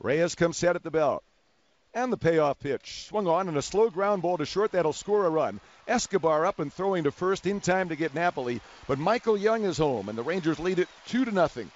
Reyes comes set at the belt. And the payoff pitch. Swung on and a slow ground ball to short that'll score a run. Escobar up and throwing to first in time to get Napoli. But Michael Young is home, and the Rangers lead it 2 to nothing.